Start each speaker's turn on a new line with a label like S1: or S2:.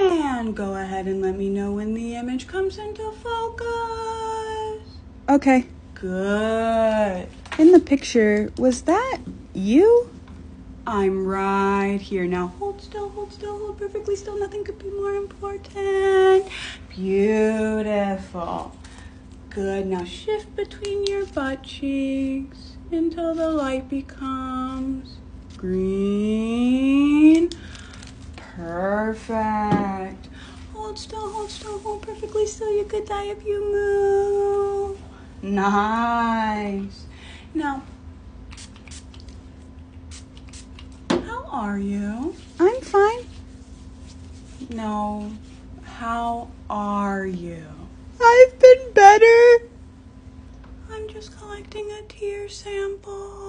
S1: And go ahead and let me know when the image comes into focus.
S2: Okay.
S1: Good.
S2: In the picture, was that you?
S1: I'm right here. Now hold still, hold still, hold perfectly still. Nothing could be more important. Beautiful. Good. Now shift between your butt cheeks until the light becomes green. Perfect. Hold still, hold still, hold perfectly still. You could die if you move. Nice. Now, how are you?
S2: I'm fine.
S1: No, how are you?
S2: I've been better.
S1: I'm just collecting a tear sample.